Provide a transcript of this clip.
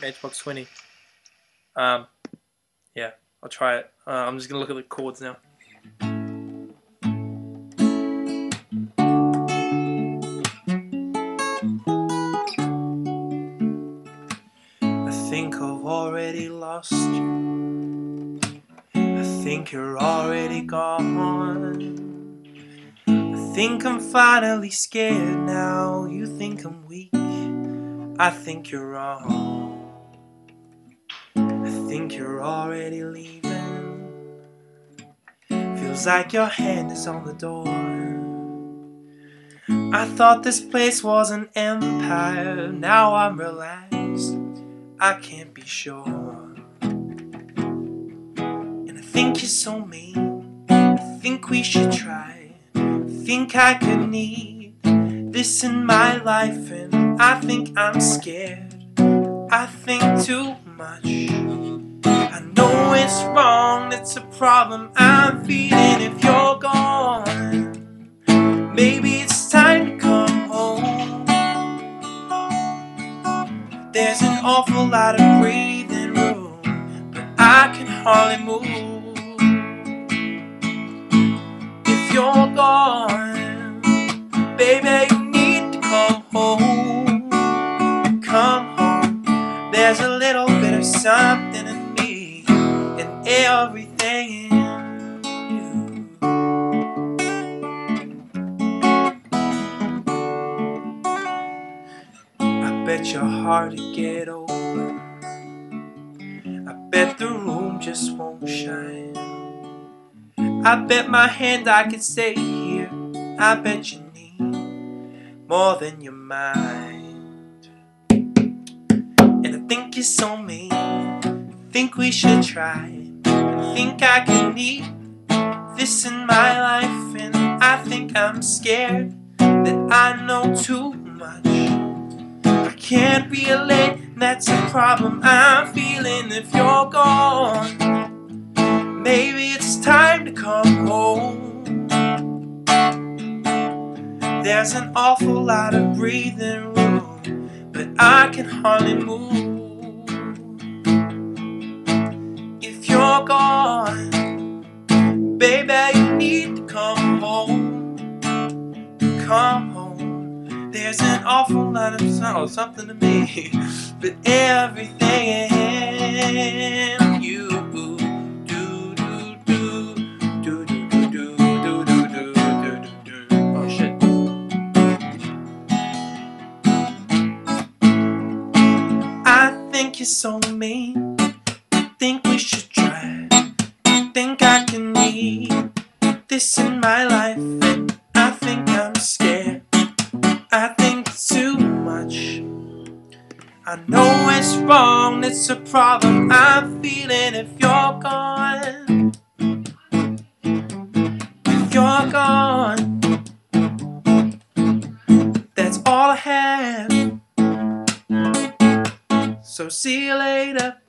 Matchbox 20. Um, yeah, I'll try it. Uh, I'm just gonna look at the chords now. I think I've already lost you. I think you're already gone. I think I'm finally scared now. You think I'm weak. I think you're wrong. You're already leaving. Feels like your hand is on the door. I thought this place was an empire. Now I'm relaxed. I can't be sure. And I think you're so mean. I think we should try. I think I could need this in my life, and I think I'm scared. I think too much. It's wrong, it's a problem I'm feeling if you're gone. Maybe it's time to come home. There's an awful lot of breathing room, but I can hardly move. Everything in you. I bet you're hard to get over. I bet the room just won't shine. I bet my hand I could stay here. I bet you need more than your mind. And I think you're so mean. Think we should try. I think I can need this in my life, and I think I'm scared that I know too much. I can't relate, that's a problem I'm feeling if you're gone. Maybe it's time to come home. There's an awful lot of breathing room, but I can hardly move. There's an awful lot of sound, something to me, but everything in you. Do, do, do, do, do, do, do, do, do, do, do, do. Oh shit. I think you're so mean. Think we should try. Think I can need this in my life. I know it's wrong, it's a problem I'm feeling if you're gone. If you're gone, that's all I have. So see you later.